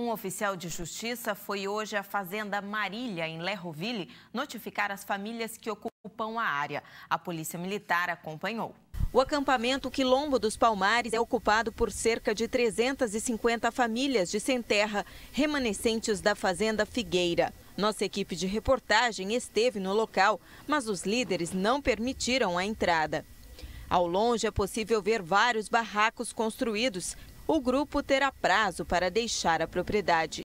Um oficial de justiça foi hoje à Fazenda Marília, em Lerroville, notificar as famílias que ocupam a área. A Polícia Militar acompanhou. O acampamento Quilombo dos Palmares é ocupado por cerca de 350 famílias de sem terra, remanescentes da Fazenda Figueira. Nossa equipe de reportagem esteve no local, mas os líderes não permitiram a entrada. Ao longe é possível ver vários barracos construídos. O grupo terá prazo para deixar a propriedade.